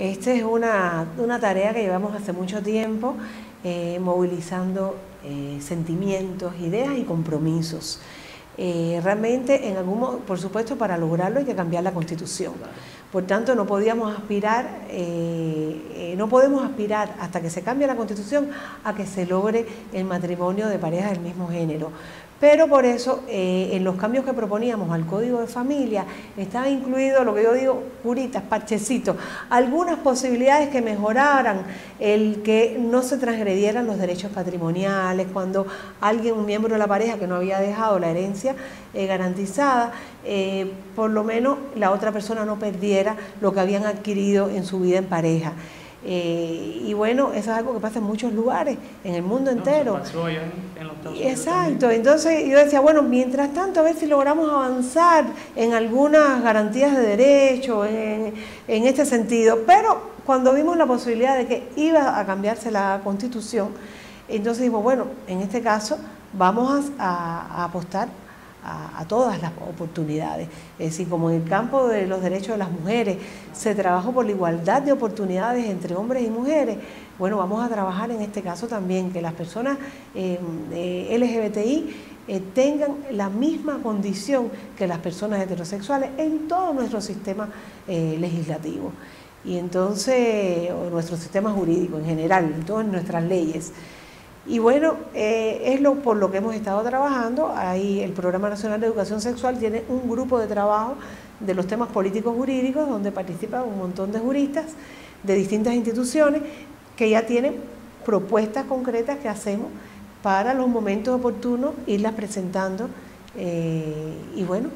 Esta es una, tarea que llevamos hace mucho tiempo, eh, movilizando eh, sentimientos, ideas y compromisos. Eh, realmente, en algún por supuesto, para lograrlo hay que cambiar la constitución. Por tanto, no podíamos aspirar, no podemos aspirar hasta que se cambie la constitución a que se logre el matrimonio de parejas del mismo género. Pero por eso, eh, en los cambios que proponíamos al Código de Familia, estaba incluido lo que yo digo, curitas, parchecitos, algunas posibilidades que mejoraran el que no se transgredieran los derechos patrimoniales, cuando alguien, un miembro de la pareja que no había dejado la herencia eh, garantizada, eh, por lo menos la otra persona no perdiera lo que habían adquirido en su vida en pareja. Eh, y bueno, eso es algo que pasa en muchos lugares, en el mundo entero. Exacto, entonces yo decía, bueno, mientras tanto, a ver si logramos avanzar en algunas garantías de derecho, en, este sentido. Pero cuando vimos la posibilidad de que iba a cambiarse la constitución, entonces dijimos, bueno, en este caso vamos a apostar a, todas las oportunidades. Es decir, como en el campo de los derechos de las mujeres se trabajó por la igualdad de oportunidades entre hombres y mujeres, bueno, vamos a trabajar en este caso también que las personas em, eh, LGBTI eh, tengan la misma condición que las personas heterosexuales en todo nuestro sistema eh, legislativo. Y entonces, o nuestro sistema jurídico en general, en todas nuestras leyes. Y bueno, eh, es lo por lo que hemos estado trabajando. Ahí el Programa Nacional de Educación Sexual tiene un grupo de trabajo de los temas políticos jurídicos donde participan un montón de juristas de distintas instituciones que ya tienen propuestas concretas que hacemos para los momentos oportunos irlas presentando. Eh, y bueno,